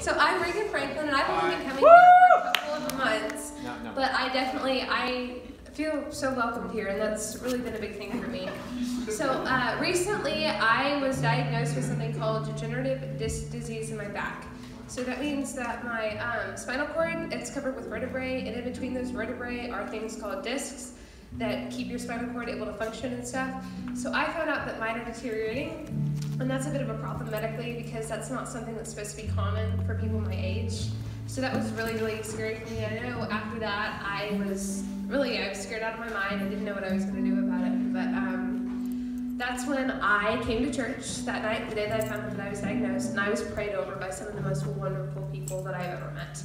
So I'm Ragan Franklin, and I've only been coming here for a couple of months. No, no. But I definitely I feel so welcomed here, and that's really been a big thing for me. So uh, recently, I was diagnosed with something called degenerative disc disease in my back. So that means that my um, spinal cord it's covered with vertebrae, and in between those vertebrae are things called discs that keep your spinal cord able to function and stuff. So I found out that mine are deteriorating, and that's a bit of a problem medically because that's not something that's supposed to be common for people my age. So that was really, really scary for me. I know after that I was really I was scared out of my mind. I didn't know what I was going to do about it, but um, that's when I came to church that night, the day that I found out that I was diagnosed, and I was prayed over by some of the most wonderful people that I've ever met.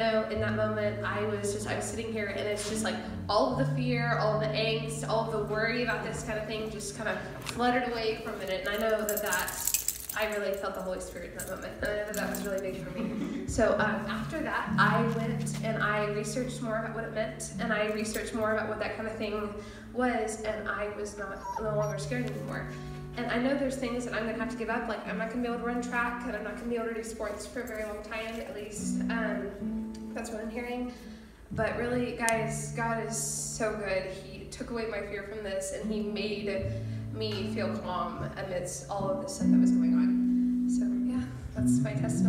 Know in that moment, I was just, I was sitting here, and it's just like all of the fear, all the angst, all the worry about this kind of thing just kind of fluttered away for a minute. And I know that that I really felt the Holy Spirit in that moment. And I know that that was really big for me. So um, after that, I went and I researched more about what it meant, and I researched more about what that kind of thing was, and I was not no longer scared anymore. And I know there's things that I'm gonna have to give up, like I'm not gonna be able to run track, and I'm not gonna be able to do sports for a very long time, at least. Um, that's what I'm hearing. But really, guys, God is so good. He took away my fear from this, and He made me feel calm amidst all of the stuff that was going on. So yeah, that's my testimony.